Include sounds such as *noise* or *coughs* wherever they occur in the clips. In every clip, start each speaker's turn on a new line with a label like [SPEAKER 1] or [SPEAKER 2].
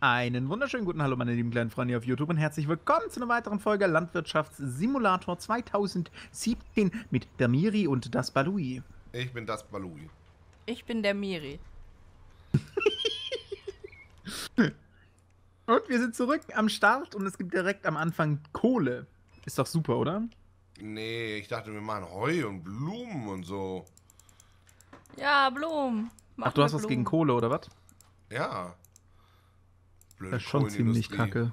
[SPEAKER 1] Einen wunderschönen guten Hallo, meine lieben kleinen Freunde auf YouTube und herzlich willkommen zu einer weiteren Folge Landwirtschaftssimulator 2017 mit der Miri und das Balui.
[SPEAKER 2] Ich bin das Balui.
[SPEAKER 3] Ich bin der Miri. *laughs*
[SPEAKER 1] Und wir sind zurück am Start und es gibt direkt am Anfang Kohle. Ist doch super, oder?
[SPEAKER 2] Nee, ich dachte, wir machen Heu und Blumen und so.
[SPEAKER 3] Ja, Blumen.
[SPEAKER 1] Ach, du hast was gegen Kohle, oder was?
[SPEAKER 2] Ja. Blöde
[SPEAKER 1] Das ist schon ziemlich kacke.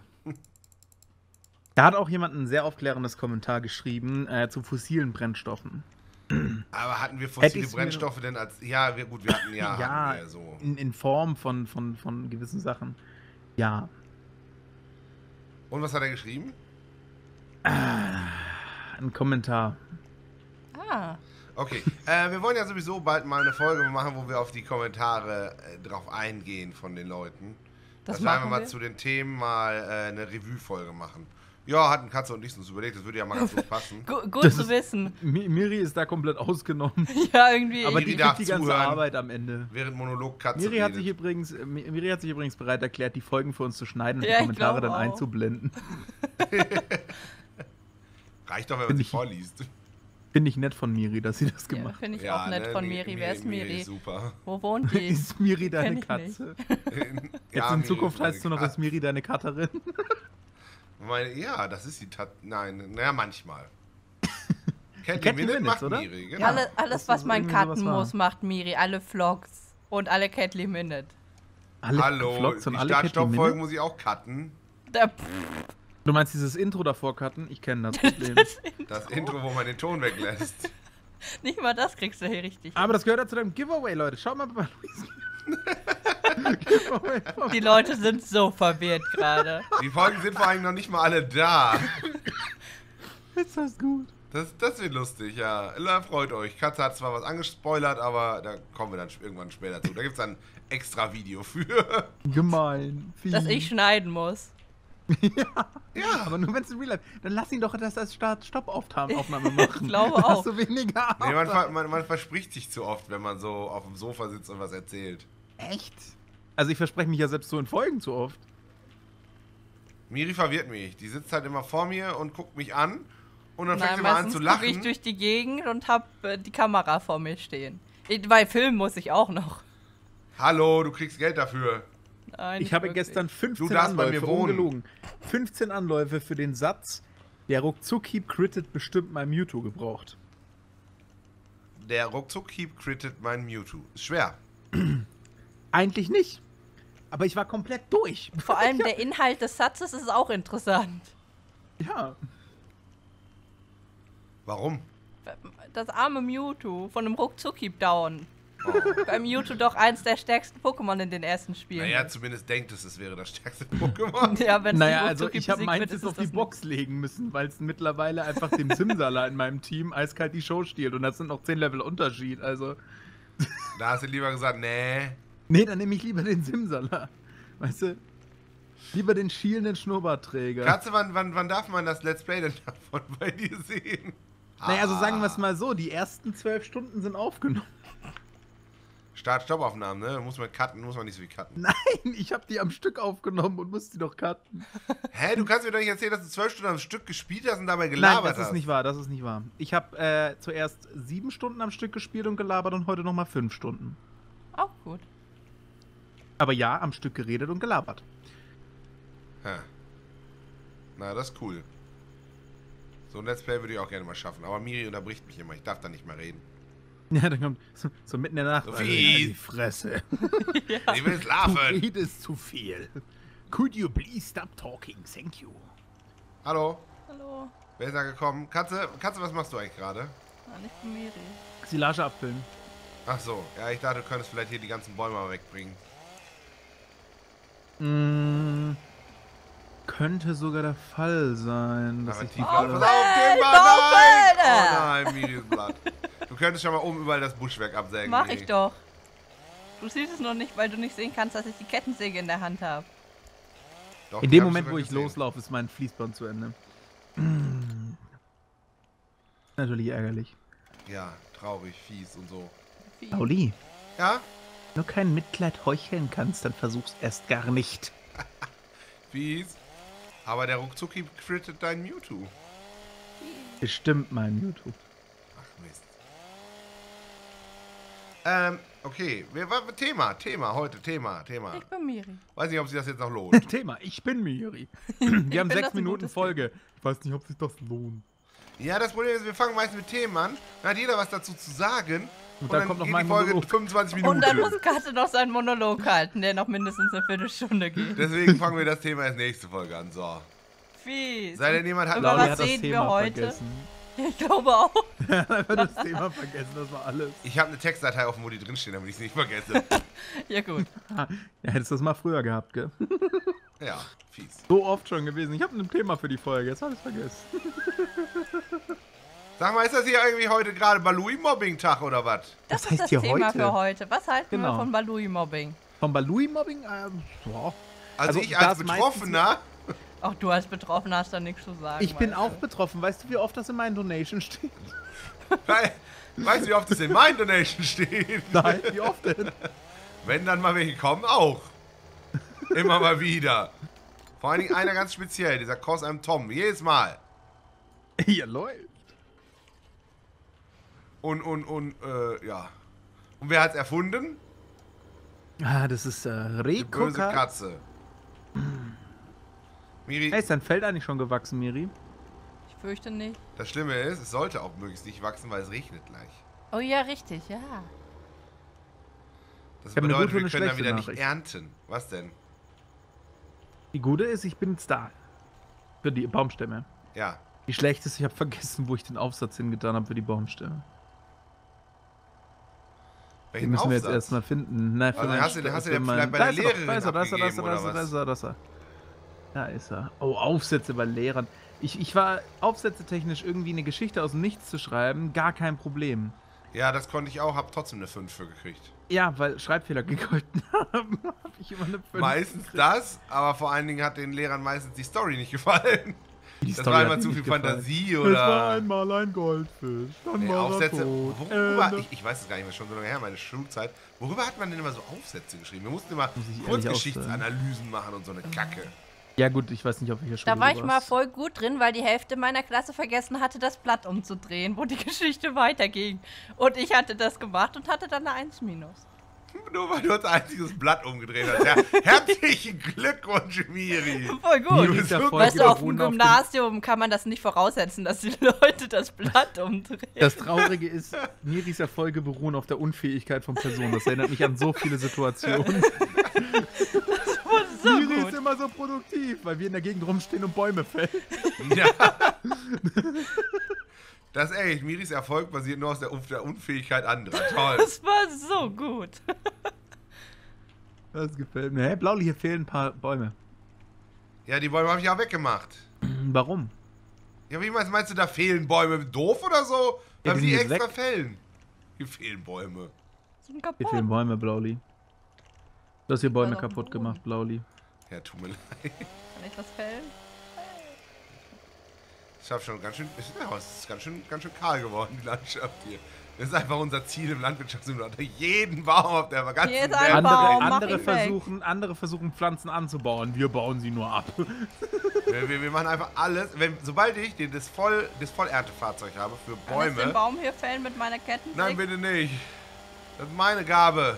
[SPEAKER 1] Da hat auch jemand ein sehr aufklärendes Kommentar geschrieben äh, zu fossilen Brennstoffen.
[SPEAKER 2] Aber hatten wir fossile Brennstoffe denn als. Ja, wir, gut, wir hatten ja. *laughs*
[SPEAKER 1] Ja,
[SPEAKER 2] hatten wir so.
[SPEAKER 1] in, in Form von, von, von gewissen Sachen. Ja.
[SPEAKER 2] Und was hat er geschrieben?
[SPEAKER 1] Ein Kommentar.
[SPEAKER 3] Ah,
[SPEAKER 2] Okay, äh, wir wollen ja sowieso bald mal eine Folge machen, wo wir auf die Kommentare äh, drauf eingehen von den Leuten.
[SPEAKER 3] Das
[SPEAKER 2] Dass wir einfach mal
[SPEAKER 3] wir.
[SPEAKER 2] zu den Themen mal äh, eine Revue-Folge machen. Ja, hatten Katze und ich uns überlegt, das würde ja mal ganz gut passen. *laughs*
[SPEAKER 3] Gu gut
[SPEAKER 1] Das
[SPEAKER 3] zu
[SPEAKER 1] ist-
[SPEAKER 3] wissen.
[SPEAKER 1] Mi- Miri ist da komplett ausgenommen. *laughs*
[SPEAKER 3] Ja, irgendwie.
[SPEAKER 1] Aber
[SPEAKER 2] Miri
[SPEAKER 1] die
[SPEAKER 2] darf
[SPEAKER 1] die ganze
[SPEAKER 2] zuhören.
[SPEAKER 1] Arbeit am Ende.
[SPEAKER 2] Während Monolog Katze
[SPEAKER 1] Miri hat, sich übrigens, Mi- Miri hat sich übrigens bereit erklärt, die Folgen für uns zu schneiden und
[SPEAKER 3] Ja,
[SPEAKER 1] die Kommentare dann
[SPEAKER 3] auch.
[SPEAKER 1] einzublenden. *laughs*
[SPEAKER 2] Reicht doch, wenn man sie
[SPEAKER 1] ich-
[SPEAKER 2] vorliest.
[SPEAKER 1] Finde ich nett von Miri, dass sie das
[SPEAKER 3] ja,
[SPEAKER 1] gemacht
[SPEAKER 3] Finde ich
[SPEAKER 2] Ja,
[SPEAKER 3] auch nett
[SPEAKER 2] ne,
[SPEAKER 3] von
[SPEAKER 2] Mi-
[SPEAKER 3] Miri.
[SPEAKER 2] Mi-
[SPEAKER 3] Wer ist
[SPEAKER 2] Miri
[SPEAKER 3] Miri?
[SPEAKER 2] super.
[SPEAKER 3] Wo wohnt
[SPEAKER 1] hat.
[SPEAKER 3] die?
[SPEAKER 1] Ist Miri deine
[SPEAKER 3] Kenn ich
[SPEAKER 1] Katze? *laughs*
[SPEAKER 2] Jetzt
[SPEAKER 1] Jetzt in Zukunft heißt du noch, ist Miri deine Cutterin? *laughs*
[SPEAKER 2] Meine, ja, das ist die Tat. Nein, naja, manchmal. *laughs* Cat
[SPEAKER 1] Cat
[SPEAKER 2] Minute
[SPEAKER 1] Minutes,
[SPEAKER 2] macht
[SPEAKER 1] oder?
[SPEAKER 2] Miri, genau.
[SPEAKER 3] Alle, alles, was man cutten muss, macht Miri. Alle Vlogs und alle Catly Minute.
[SPEAKER 1] Alle
[SPEAKER 2] Hallo,
[SPEAKER 1] Vlogs und
[SPEAKER 2] die
[SPEAKER 1] alle
[SPEAKER 2] Start-Stopp-Folgen
[SPEAKER 1] Folgen.
[SPEAKER 2] muss ich auch cutten.
[SPEAKER 3] Da,
[SPEAKER 1] Du meinst dieses Intro davor cutten? Ich kenne das *laughs* Problem.
[SPEAKER 2] Das Intro, wo man den Ton weglässt. *laughs*
[SPEAKER 3] nicht mal das kriegst du hier richtig.
[SPEAKER 1] Aber das gehört ja zu deinem Giveaway, Leute. Schau mal bei Luis. *laughs*
[SPEAKER 3] Die Leute sind so verwirrt gerade.
[SPEAKER 2] Die Folgen sind vor allem noch nicht mal alle da.
[SPEAKER 1] Ist das gut?
[SPEAKER 2] Das, das wird lustig, ja. Freut euch. Katze hat zwar was angespoilert, aber da kommen wir dann irgendwann später zu. Da gibt es ein extra Video für.
[SPEAKER 1] Gemein.
[SPEAKER 3] Dass ich schneiden muss. *laughs*
[SPEAKER 2] ja.
[SPEAKER 1] Aber nur wenn es in Real Life. Dann lass ihn doch das als Start-Stopp-Aufnahme *laughs* machen.
[SPEAKER 3] glaube *laughs*
[SPEAKER 1] Dann
[SPEAKER 3] auch.
[SPEAKER 1] Hast du weniger Arbeit.
[SPEAKER 2] Nee, man, ver- man, man verspricht sich zu oft, wenn man so auf dem Sofa sitzt und was erzählt.
[SPEAKER 1] Echt? Also ich verspreche mich ja selbst so in Folgen zu oft.
[SPEAKER 2] Miri verwirrt mich. Die sitzt halt immer vor mir und guckt mich an. Und dann fängt sie mal an zu
[SPEAKER 3] gucke ich
[SPEAKER 2] lachen.
[SPEAKER 3] durch die Gegend und hab äh, die Kamera vor mir stehen. Ich, bei Filmen muss ich auch noch.
[SPEAKER 2] Hallo, du kriegst Geld dafür.
[SPEAKER 3] Nein,
[SPEAKER 1] Ich habe
[SPEAKER 3] wirklich.
[SPEAKER 1] gestern 15
[SPEAKER 2] Du
[SPEAKER 1] Anläufe, ungelogen, 15 Anläufe für den Satz, der ruckzuck Keep Critted bestimmt mein Mewtwo gebraucht.
[SPEAKER 2] Der ruckzuck Keep crittet mein Mewtwo. Ist schwer.
[SPEAKER 1] Eigentlich nicht. Aber ich war komplett durch.
[SPEAKER 3] Vor allem *laughs* der Inhalt des Satzes ist auch interessant.
[SPEAKER 1] Ja.
[SPEAKER 2] Warum?
[SPEAKER 3] Das arme Mewtwo von einem Ruckzucki down.
[SPEAKER 2] Oh. *laughs*
[SPEAKER 3] Bei Mewtwo doch eins der stärksten Pokémon in den ersten Spielen.
[SPEAKER 2] Naja, zumindest denkt es, es wäre das stärkste Pokémon. *laughs*
[SPEAKER 3] ja, wenn
[SPEAKER 1] Naja, also ich habe meins jetzt
[SPEAKER 3] ist
[SPEAKER 1] auf die Box legen müssen, weil es mittlerweile einfach dem Simsala in meinem Team eiskalt die Show stiehlt. Und das sind noch 10 Level Unterschied. Also, *laughs*
[SPEAKER 2] Da hast du lieber gesagt, nee.
[SPEAKER 1] nee, dann nehme ich lieber den Simsala. Weißt du? Lieber den schielenden Schnurrbartträger.
[SPEAKER 2] Katze, wann, wann, wann darf man das Let's Play denn davon bei dir sehen?
[SPEAKER 1] Naja, also sagen wir es
[SPEAKER 2] Ah.
[SPEAKER 1] mal so, die ersten zwölf Stunden sind aufgenommen.
[SPEAKER 2] Start-Stopp-Aufnahmen, ne? Muss man cutten, muss man nicht so viel cutten.
[SPEAKER 1] Nein, ich habe die am Stück aufgenommen und musste die doch cutten.
[SPEAKER 2] Hä, du kannst mir doch nicht erzählen, dass du zwölf Stunden am Stück gespielt hast und dabei
[SPEAKER 1] Nein,
[SPEAKER 2] gelabert
[SPEAKER 1] das ist
[SPEAKER 2] hast.
[SPEAKER 1] nicht wahr, das ist nicht wahr. Ich habe äh, zuerst sieben Stunden am Stück gespielt und gelabert und heute nochmal fünf Stunden.
[SPEAKER 3] Auch gut.
[SPEAKER 1] Aber ja, am Stück geredet und gelabert.
[SPEAKER 2] Hä. Na, das ist cool. So ein Let's Play würde ich auch gerne mal schaffen. Aber Miri unterbricht mich immer. Ich darf da nicht mehr reden.
[SPEAKER 1] Ja, dann kommt so, so mitten in der Nacht.
[SPEAKER 2] So
[SPEAKER 1] Alter,
[SPEAKER 2] viel.
[SPEAKER 1] ja, die Fresse. *laughs*
[SPEAKER 2] Ich will
[SPEAKER 1] Du
[SPEAKER 2] schlafen.
[SPEAKER 1] redest zu viel. Could you please stop talking? Thank you.
[SPEAKER 2] Hallo?
[SPEAKER 3] Hallo.
[SPEAKER 2] Wer ist da gekommen? Katze, Katze, was machst du eigentlich gerade?
[SPEAKER 3] Ah, nicht Miri.
[SPEAKER 1] Silage abfüllen.
[SPEAKER 2] Ach so. Ja, ich dachte, du könntest vielleicht hier die ganzen Bäume mal wegbringen.
[SPEAKER 1] Mm, könnte sogar der Fall sein. Dass
[SPEAKER 2] Aber
[SPEAKER 1] ich die
[SPEAKER 2] Pass
[SPEAKER 3] Baumfeld,
[SPEAKER 2] auf, den Mann! Nein! Oh nein, Miris Blatt. Du könntest schon mal oben überall das Buschwerk absägen.
[SPEAKER 3] Mach ich doch. Du siehst es noch nicht, weil du nicht sehen kannst, dass ich die Kettensäge in der Hand habe.
[SPEAKER 2] Doch,
[SPEAKER 1] In dem Moment, wo ich
[SPEAKER 2] gesehen.
[SPEAKER 1] loslaufe, ist mein Fließband zu Ende. *clears throat* Natürlich ärgerlich.
[SPEAKER 2] Ja, traurig, fies und so.
[SPEAKER 1] Pauli,
[SPEAKER 2] Ja?
[SPEAKER 1] wenn du kein Mitleid heucheln kannst, dann versuch's erst gar nicht. *laughs*
[SPEAKER 2] Fies. Aber der Ruckzucki crittet dein Mewtwo.
[SPEAKER 1] Bestimmt mein YouTube.
[SPEAKER 2] Ach Mist. Ähm, okay. Thema, Thema, heute, Thema, Thema.
[SPEAKER 3] Ich bin Miri.
[SPEAKER 2] Weiß nicht, ob sich das jetzt noch lohnt. *laughs*
[SPEAKER 1] Thema, ich bin Miri. Wir haben sechs Minuten Folge. Ich weiß nicht, ob sich das lohnt.
[SPEAKER 2] ja, das Problem ist, wir fangen meist mit Themen an. Dann hat jeder was dazu zu sagen.
[SPEAKER 1] Und dann kommt noch
[SPEAKER 2] geht
[SPEAKER 1] mein
[SPEAKER 2] die Folge
[SPEAKER 1] Monolog.
[SPEAKER 2] 25 Minuten.
[SPEAKER 3] Und dann muss Katte noch seinen Monolog halten, der noch mindestens eine Viertelstunde geht.
[SPEAKER 2] Deswegen fangen wir das Thema erst nächste Folge an. So.
[SPEAKER 3] Fies.
[SPEAKER 2] Sei denn jemand hat
[SPEAKER 3] Über
[SPEAKER 2] noch
[SPEAKER 3] was
[SPEAKER 1] hat das
[SPEAKER 3] reden wir
[SPEAKER 1] Thema
[SPEAKER 3] heute?
[SPEAKER 1] vergessen.
[SPEAKER 3] Ich glaube auch. *laughs*
[SPEAKER 1] Einfach das Thema vergessen, das war alles.
[SPEAKER 2] Ich habe eine Textdatei offen, wo die drinstehen, damit ich es nicht vergesse. *laughs*
[SPEAKER 3] Ja gut.
[SPEAKER 1] Ja, hättest du das mal früher gehabt, gell? *laughs*
[SPEAKER 2] ja, fies.
[SPEAKER 1] So oft schon gewesen. Ich habe ein Thema für die Folge, jetzt habe ich vergessen.
[SPEAKER 2] Sag mal, ist das hier irgendwie heute gerade Balui-Mobbing-Tag oder was?
[SPEAKER 3] Das
[SPEAKER 1] Was
[SPEAKER 3] ist
[SPEAKER 1] heißt
[SPEAKER 3] das
[SPEAKER 1] hier
[SPEAKER 3] Thema
[SPEAKER 1] heute?
[SPEAKER 3] für heute. Was halten
[SPEAKER 1] Genau.
[SPEAKER 3] wir von Balui-Mobbing?
[SPEAKER 1] Vom Balui-Mobbing? Ähm.
[SPEAKER 2] Also,
[SPEAKER 1] Also,
[SPEAKER 2] ich als
[SPEAKER 1] ist
[SPEAKER 2] Betroffener.
[SPEAKER 3] Auch du als Betroffener hast da nichts zu sagen.
[SPEAKER 1] Ich bin auch
[SPEAKER 3] du.
[SPEAKER 1] betroffen. Weißt du, wie oft das in meinen Donations steht?
[SPEAKER 2] Weil- Weißt du, wie oft es in meinen Donation steht?
[SPEAKER 1] Nein, wie oft denn?
[SPEAKER 2] Wenn dann mal welche kommen, auch. Immer mal wieder. Vor allen Dingen einer ganz speziell, dieser Kurs einem Tom. Jedes Mal.
[SPEAKER 1] Ja, läuft.
[SPEAKER 2] Und, und, und, äh, ja. Und wer hat's erfunden?
[SPEAKER 1] Ah, das ist äh,
[SPEAKER 2] Die
[SPEAKER 1] Rico.
[SPEAKER 2] böse Katze. Miri,
[SPEAKER 1] Hey, ist dein Feld eigentlich schon gewachsen, Miri?
[SPEAKER 3] Ich fürchte nicht.
[SPEAKER 2] das Schlimme ist, es sollte auch möglichst nicht wachsen, weil es regnet gleich.
[SPEAKER 3] Oh ja, richtig, ja.
[SPEAKER 2] Das
[SPEAKER 1] Ich
[SPEAKER 2] bedeutet,
[SPEAKER 1] gute
[SPEAKER 2] wir können dann wieder nicht
[SPEAKER 1] Nachricht.
[SPEAKER 2] ernten. Was denn?
[SPEAKER 1] Die gute ist, ich bin jetzt da. Für die Baumstämme.
[SPEAKER 2] Ja.
[SPEAKER 1] Die schlechte ist, ich habe vergessen, wo ich den Aufsatz hingetan habe für die Baumstämme. Den
[SPEAKER 2] Welchen
[SPEAKER 1] müssen wir jetzt
[SPEAKER 2] Aufsatz?
[SPEAKER 1] erstmal finden. Für
[SPEAKER 2] Also hast du- hast den vielleicht bei
[SPEAKER 1] da
[SPEAKER 2] der
[SPEAKER 1] er
[SPEAKER 2] Lehrerin
[SPEAKER 1] Da ist er, da ist er, da ist er, da ist er, da ist er, da ist er. Oh, Aufsätze bei Lehrern. Ich, ich war aufsätzetechnisch irgendwie eine Geschichte aus dem Nichts zu schreiben, gar kein Problem.
[SPEAKER 2] Ja, das konnte ich auch, hab trotzdem eine 5 für gekriegt.
[SPEAKER 1] Ja, weil Schreibfehler *laughs* gegolten haben, habe ich immer eine 5.
[SPEAKER 2] Meistens das, aber vor allen Dingen hat den Lehrern meistens die Story nicht gefallen.
[SPEAKER 1] Die
[SPEAKER 2] Das
[SPEAKER 1] Story
[SPEAKER 2] war immer zu viel
[SPEAKER 1] gefallen.
[SPEAKER 2] Fantasie
[SPEAKER 1] Es war
[SPEAKER 2] oder
[SPEAKER 1] einmal ein Goldfisch, dann
[SPEAKER 2] nee,
[SPEAKER 1] war
[SPEAKER 2] Aufsätze.
[SPEAKER 1] tot.
[SPEAKER 2] Worüber, ich, ich weiß es gar nicht mehr, schon so lange her, meine Schulzeit. Worüber hat man denn immer so Aufsätze geschrieben? Wir mussten immer Kurzgeschichtsanalysen machen und so eine Kacke.
[SPEAKER 1] Ja gut, ich weiß nicht, auf welcher Schule
[SPEAKER 3] Da war
[SPEAKER 1] du
[SPEAKER 3] ich mal voll gut drin, weil die Hälfte meiner Klasse vergessen hatte, das Blatt umzudrehen, wo die *laughs* Geschichte weiterging. Und ich hatte das gemacht und hatte dann eine 1 minus. *laughs*
[SPEAKER 2] Nur weil du das einziges Blatt umgedreht hast. Ja, *laughs* herzlichen Glückwunsch, Miri.
[SPEAKER 3] Voll
[SPEAKER 2] Du
[SPEAKER 3] gut.
[SPEAKER 2] bist
[SPEAKER 1] ja voll
[SPEAKER 3] Weißt du, auf dem
[SPEAKER 1] beruhen auf dem-
[SPEAKER 3] Gymnasium kann man das nicht voraussetzen, dass die Leute das Blatt umdrehen.
[SPEAKER 1] Das Traurige ist, Miris Erfolge beruhen auf der Unfähigkeit von Personen. Das erinnert mich an so viele Situationen.
[SPEAKER 3] so
[SPEAKER 1] Miri ist
[SPEAKER 3] gut.
[SPEAKER 1] Immer so produktiv, weil wir in der Gegend rumstehen und Bäume fällen. *laughs*
[SPEAKER 2] Ja. Das ist echt, Miris Erfolg basiert nur aus der, auf der Unfähigkeit anderer. Toll.
[SPEAKER 3] Das war so gut.
[SPEAKER 1] Das gefällt mir. Hey, Blauli, hier fehlen ein paar Bäume.
[SPEAKER 2] Ja, die Bäume habe ich auch weggemacht. *clears throat*
[SPEAKER 1] Warum?
[SPEAKER 2] Ja, wie meinst, meinst du, da fehlen Bäume? Doof oder so?
[SPEAKER 1] Ja,
[SPEAKER 2] Weil
[SPEAKER 1] die
[SPEAKER 2] extra
[SPEAKER 1] weg.
[SPEAKER 2] fällen. Hier fehlen Bäume.
[SPEAKER 3] Sind
[SPEAKER 1] Hier
[SPEAKER 3] kaputt.
[SPEAKER 1] fehlen Bäume, Blauli. Du hast hier Bäume kaputt gemacht, Blauli.
[SPEAKER 2] Ja, tut mir leid.
[SPEAKER 3] Kann ich das fällen?
[SPEAKER 2] Ich habe schon ganz schön, ja, es ist ganz schön, ganz schön kahl geworden, die Landschaft hier. Das ist einfach unser Ziel im Landwirtschaftssimulator. Jeden Baum auf der ganzen Welt.
[SPEAKER 1] Andere,
[SPEAKER 3] Baum, mach
[SPEAKER 1] andere,
[SPEAKER 3] ihn weg.
[SPEAKER 1] versuchen, andere versuchen Pflanzen anzubauen. Wir bauen sie nur ab. *laughs*
[SPEAKER 2] Wir, wir, wir machen einfach alles. Wenn, sobald ich den, das, Voll, das Vollerntefahrzeug habe für
[SPEAKER 3] Kann ich den
[SPEAKER 2] Bäume.
[SPEAKER 3] Baum hier fällen mit meiner Kettensäge?
[SPEAKER 2] Nein, bitte nicht. Das ist meine Gabe.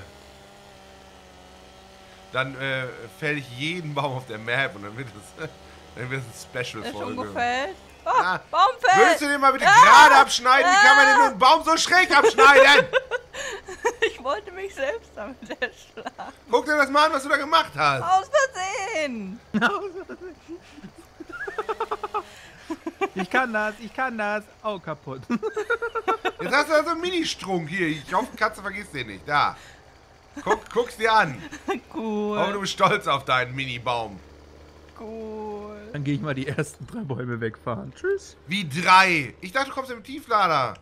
[SPEAKER 2] Dann äh, fäll ich jeden Baum auf der Map und dann wird es, *laughs* dann wird es eine Special-Folge.
[SPEAKER 3] gefällt. Oh,
[SPEAKER 2] Ah,
[SPEAKER 3] Baum
[SPEAKER 2] Würdest du
[SPEAKER 3] fällt!
[SPEAKER 2] den mal bitte gerade abschneiden? Wie kann man denn nur einen Baum so schräg abschneiden? *laughs*
[SPEAKER 3] Ich wollte mich selbst damit erschlagen.
[SPEAKER 2] Guck dir das mal an, was du da gemacht hast.
[SPEAKER 3] Aus Versehen! *laughs*
[SPEAKER 1] Ich kann das, ich kann das. Oh, kaputt.
[SPEAKER 2] Jetzt hast du da so einen Mini-Strunk hier. Ich hoffe, Katze vergisst den nicht. Da. Guck, guck's dir an. Ich hoffe, du
[SPEAKER 3] Cool,
[SPEAKER 2] bist stolz auf deinen Mini-Baum.
[SPEAKER 3] cool.
[SPEAKER 1] Dann gehe ich mal die ersten drei Bäume wegfahren. Tschüss.
[SPEAKER 2] Wie drei. Ich dachte, du kommst im Tieflader.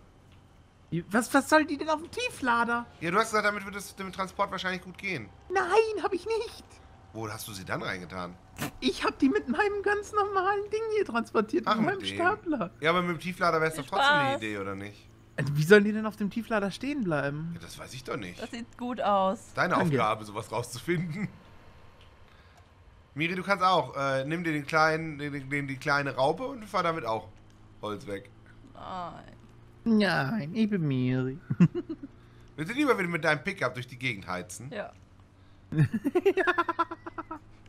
[SPEAKER 1] Die- Was, was soll die denn auf dem Tieflader?
[SPEAKER 2] Ja, du hast gesagt, damit wird es dem Transport wahrscheinlich gut gehen.
[SPEAKER 1] Nein, habe ich nicht.
[SPEAKER 2] Wo hast du sie dann reingetan?
[SPEAKER 1] Ich habe die mit meinem ganz normalen Ding hier transportiert,
[SPEAKER 2] Ach,
[SPEAKER 1] mit
[SPEAKER 2] mit
[SPEAKER 1] meinem
[SPEAKER 2] dem.
[SPEAKER 1] Stapler.
[SPEAKER 2] Ja, aber mit dem Tieflader wäre es doch trotzdem eine. Idee, oder nicht?
[SPEAKER 1] Also, Wie sollen die denn auf dem Tieflader stehen bleiben?
[SPEAKER 2] Ja, das weiß ich doch nicht.
[SPEAKER 3] Das sieht gut aus.
[SPEAKER 2] Deine
[SPEAKER 1] Danke.
[SPEAKER 2] Aufgabe, sowas rauszufinden. Miri, du kannst auch. Äh, nimm dir den kleinen, den, den, die kleine Raupe und fahr damit auch Holz weg.
[SPEAKER 3] Nein.
[SPEAKER 1] Nein, ich bin Miri. *laughs*
[SPEAKER 2] Willst du lieber wieder mit deinem Pickup durch die Gegend heizen?
[SPEAKER 3] Ja. *laughs*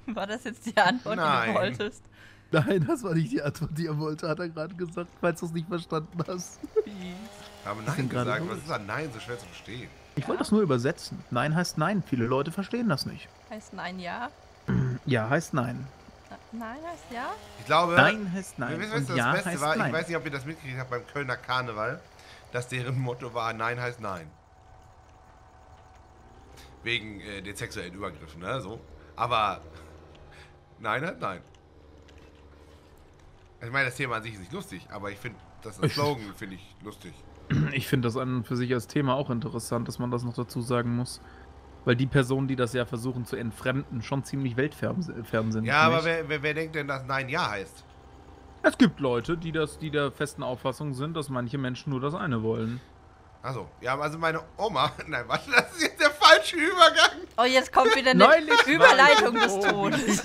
[SPEAKER 3] War das jetzt die Antwort, die
[SPEAKER 2] Nein.
[SPEAKER 3] du wolltest?
[SPEAKER 1] Nein, das war nicht die Antwort, die er wollte, hat er gerade gesagt, falls du es nicht verstanden hast.
[SPEAKER 3] Wie?
[SPEAKER 2] Ich habe Nein gesagt. Was ist an Nein so schwer zu verstehen?
[SPEAKER 1] Ich wollte das nur übersetzen. Nein heißt nein. Viele Leute verstehen das nicht.
[SPEAKER 3] Heißt nein ja?
[SPEAKER 1] Ja heißt nein.
[SPEAKER 3] Nein heißt ja?
[SPEAKER 2] Ich glaube,
[SPEAKER 1] Nein heißt nein.
[SPEAKER 2] Wisst ihr, was das
[SPEAKER 1] ja
[SPEAKER 2] Beste war?
[SPEAKER 1] nein.
[SPEAKER 2] Ich weiß nicht, ob ihr das mitgekriegt habt beim Kölner Karneval, dass deren Motto war, Nein heißt Nein. Wegen äh, den sexuellen Übergriffen, ne? So. Aber Nein heißt Nein. Ich meine, das Thema an sich ist nicht lustig, aber ich finde, das *laughs* Slogan finde ich lustig.
[SPEAKER 1] Ich finde das an und für sich als Thema auch interessant, dass man das noch dazu sagen muss. Weil die Personen, die das ja versuchen zu entfremden, schon ziemlich weltfern fern sind.
[SPEAKER 2] Ja, aber wer, wer, wer denkt denn, dass Nein Ja heißt?
[SPEAKER 1] Es gibt Leute, die, das, die der festen Auffassung sind, dass manche Menschen nur das eine wollen.
[SPEAKER 2] Achso, ja, also meine Oma, *laughs* nein, warte, das ist jetzt der falsche Übergang.
[SPEAKER 3] Oh, jetzt kommt wieder eine
[SPEAKER 1] Neulich
[SPEAKER 3] Überleitung des Todes. *laughs*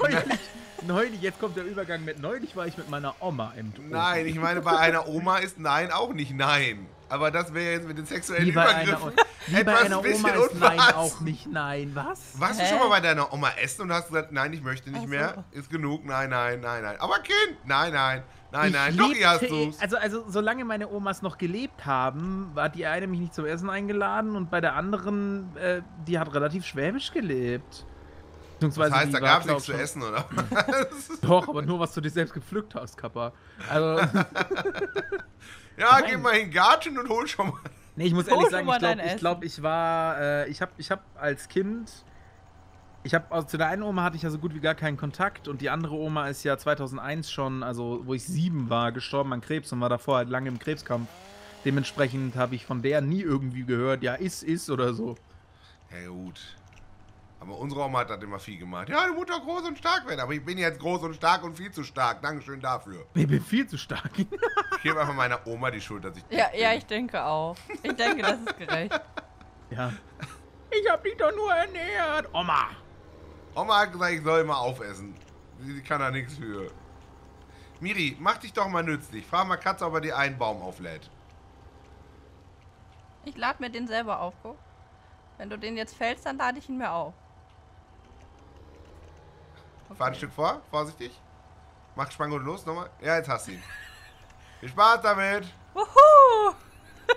[SPEAKER 1] Neulich, neulich, jetzt kommt der Übergang mit neulich war ich mit meiner Oma im Tod.
[SPEAKER 2] Nein, ich meine, bei einer Oma ist Nein auch nicht Nein. Aber das wäre jetzt mit den sexuellen
[SPEAKER 1] Wie bei einer,
[SPEAKER 2] Übergriffen
[SPEAKER 1] wie bei
[SPEAKER 2] etwas
[SPEAKER 1] einer
[SPEAKER 2] ein bisschen
[SPEAKER 1] Oma ist Nein auch nicht Nein. Was?
[SPEAKER 2] Warst du
[SPEAKER 3] Hä?
[SPEAKER 2] schon mal bei deiner Oma essen und hast gesagt, nein, ich möchte nicht
[SPEAKER 3] Ach so.
[SPEAKER 2] mehr? Ist genug? Nein, nein, nein, nein. Aber Kind, nein, nein, nein,
[SPEAKER 1] Ich
[SPEAKER 2] nein. Doch,
[SPEAKER 1] lebte-
[SPEAKER 2] hier hast du's.
[SPEAKER 1] Also, also, solange meine Omas noch gelebt haben, war die eine mich nicht zum Essen eingeladen und bei der anderen, äh, die hat relativ schwäbisch gelebt. Beziehungsweise
[SPEAKER 2] Das heißt, da gab's
[SPEAKER 1] glaub
[SPEAKER 2] nichts zu essen, oder? *laughs*
[SPEAKER 1] Doch, aber nur was du dir selbst gepflückt hast, Kappa. Also, *laughs*
[SPEAKER 2] ja,
[SPEAKER 1] Nein.
[SPEAKER 2] geh mal in den Garten und hol schon mal.
[SPEAKER 1] nee, ich muss
[SPEAKER 3] Hol
[SPEAKER 1] ehrlich sagen, ich glaube, ich, glaub, ich war, äh, ich habe ich hab als Kind, ich habe, also zu der einen Oma hatte ich ja so gut wie gar keinen Kontakt und die andere Oma ist ja 2001 schon, also wo ich sieben war, gestorben an Krebs und war davor halt lange im Krebskampf. Dementsprechend habe ich von der nie irgendwie gehört, ja, ist, ist oder so.
[SPEAKER 2] Ja, gut. Aber unsere Oma hat das immer viel gemacht. Ja, die Mutter groß und stark werden. Aber ich bin jetzt groß und stark und viel zu stark. Dankeschön dafür.
[SPEAKER 1] Ich bin viel zu stark.
[SPEAKER 2] Ich gebe einfach meiner Oma die Schuld, dass ich.
[SPEAKER 3] Ja, ja, ich denke auch. Ich denke, das ist gerecht.
[SPEAKER 1] ja. Ich habe dich doch nur ernährt, Oma.
[SPEAKER 2] Oma hat gesagt, ich soll mal aufessen. Sie sie kann da nichts für. Miri, mach dich doch mal nützlich. Frag mal Katze, ob er dir einen Baum auflädt.
[SPEAKER 3] Ich lade mir den selber auf, guck. Wenn du den jetzt fällst, dann lade ich ihn mir auf.
[SPEAKER 2] Fahr ein Stück vor, vorsichtig. Mach Spango los nochmal. Ja, jetzt hast du ihn. Viel Spaß damit.
[SPEAKER 3] Wuhu! *laughs*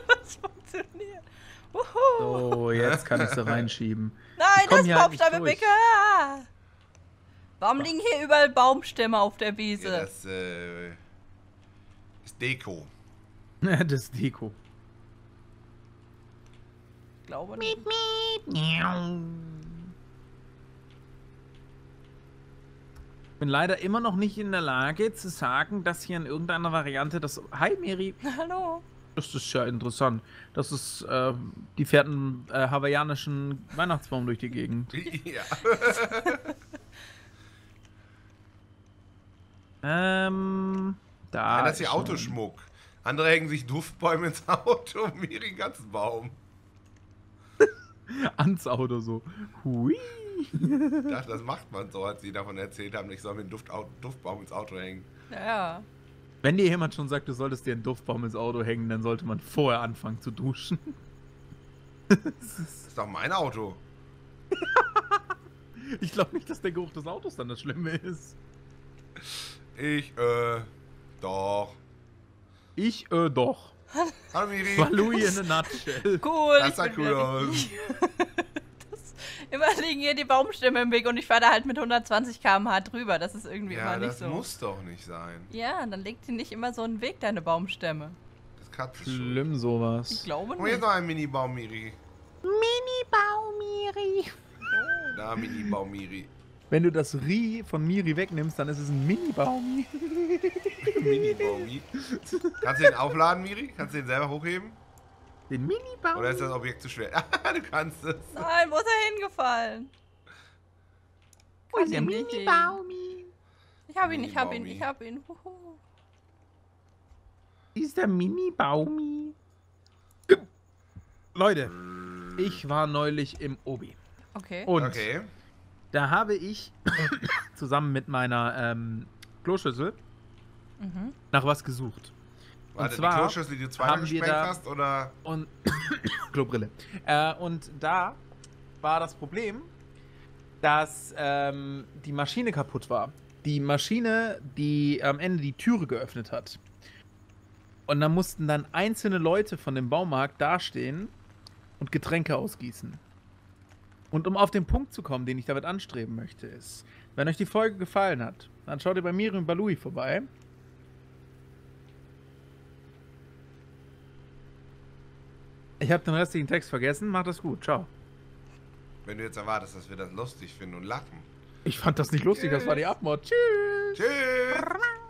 [SPEAKER 3] Das funktioniert. Wuhu!
[SPEAKER 1] So, jetzt kann ich sie reinschieben. *laughs*
[SPEAKER 3] Nein, das
[SPEAKER 1] hier halt!
[SPEAKER 3] Warum liegen hier überall Baumstämme auf der Wiese?
[SPEAKER 2] Ja, das äh, ist Deko. *laughs*
[SPEAKER 1] das ist Deko.
[SPEAKER 3] ich glaube nicht.
[SPEAKER 1] Ich bin leider immer noch nicht in der Lage zu sagen, dass hier in irgendeiner Variante das. Hi Mary, *laughs*
[SPEAKER 3] Hallo.
[SPEAKER 1] das ist ja interessant. Das ist, äh, die fährt einen äh, hawaiianischen Weihnachtsbaum durch die Gegend. *laughs*
[SPEAKER 2] ja. *laughs*
[SPEAKER 1] Ähm, da.
[SPEAKER 2] ja, das ist
[SPEAKER 1] schon.
[SPEAKER 2] Autoschmuck. Andere hängen sich Duftbäume ins Auto, Miri einen ganzen Baum.
[SPEAKER 1] Ans Auto so. Hui. *laughs*
[SPEAKER 2] Ich dachte, das macht man so, als sie davon erzählt haben, ich soll mir einen Duftau Duftbaum ins Auto hängen.
[SPEAKER 3] Ja.
[SPEAKER 1] Wenn dir jemand schon sagt, du solltest dir einen Duftbaum ins Auto hängen, dann sollte man vorher anfangen zu duschen.
[SPEAKER 2] Das ist doch mein Auto. *laughs*
[SPEAKER 1] Ich glaube nicht, dass der Geruch des Autos dann das Schlimme ist.
[SPEAKER 2] Ich, äh, doch.
[SPEAKER 1] Ich, äh, doch.
[SPEAKER 2] Hallo Miri.
[SPEAKER 1] War Louis in a nutshell.
[SPEAKER 3] Cool.
[SPEAKER 2] Das sah cool aus.
[SPEAKER 3] Das, immer liegen hier die Baumstämme im Weg und ich fahre da halt mit 120 km/h drüber. Das ist irgendwie
[SPEAKER 2] Ja,
[SPEAKER 3] immer nicht
[SPEAKER 2] das
[SPEAKER 3] so.
[SPEAKER 2] muss doch nicht sein.
[SPEAKER 3] Ja, dann legt die nicht immer so einen Weg, deine Baumstämme.
[SPEAKER 2] Das Katze schon.
[SPEAKER 1] Schlimm
[SPEAKER 3] Ich
[SPEAKER 1] sowas.
[SPEAKER 3] glaube
[SPEAKER 2] Und jetzt
[SPEAKER 3] nicht.
[SPEAKER 2] noch ein Mini-Baum, Miri.
[SPEAKER 1] Mini-Baumiri.
[SPEAKER 2] Da, *laughs* Mini-Baum, Miri.
[SPEAKER 1] Wenn du das Ri von Miri wegnimmst, dann ist es ein Mini-Baumi.
[SPEAKER 2] Mini-Baum, *laughs* Miri. Kannst du den aufladen, Miri? Kannst du den selber hochheben?
[SPEAKER 1] Den Mini-Baumi.
[SPEAKER 2] Oder ist das Objekt zu schwer? *laughs* du kannst es.
[SPEAKER 3] Nein, wo ist er hingefallen?
[SPEAKER 1] Wo ist der Mini-Baumi?
[SPEAKER 3] Ich hab ihn, ich hab ihn, ich hab ihn. Huhu.
[SPEAKER 1] Ist der Mini-Baumi? Leute, ich war neulich im Obi.
[SPEAKER 3] Okay.
[SPEAKER 1] Und
[SPEAKER 2] Okay.
[SPEAKER 1] Da habe ich *coughs* zusammen mit meiner ähm, Kloschüssel
[SPEAKER 3] Mhm.
[SPEAKER 1] nach was gesucht.
[SPEAKER 2] Warte,
[SPEAKER 1] zwar
[SPEAKER 2] die Kloschüssel, die du zweimal gesprengt hast, oder?
[SPEAKER 1] Und *coughs* Klobrille. Äh, und da war das Problem, dass ähm, die Maschine kaputt war. Die Maschine, die am Ende die Türe geöffnet hat. Und da mussten dann einzelne Leute von dem Baumarkt dastehen und Getränke ausgießen. Und um auf den Punkt zu kommen, den ich damit anstreben möchte, ist, wenn euch die Folge gefallen hat, dann schaut ihr bei Miriam Balui vorbei. Ich habe den restlichen Text vergessen. Macht das gut. Ciao.
[SPEAKER 2] Wenn du jetzt erwartest, dass wir das lustig finden und lachen.
[SPEAKER 1] Ich fand das nicht lustig. Das war die Abmord. Tschüss.
[SPEAKER 2] Tschüss!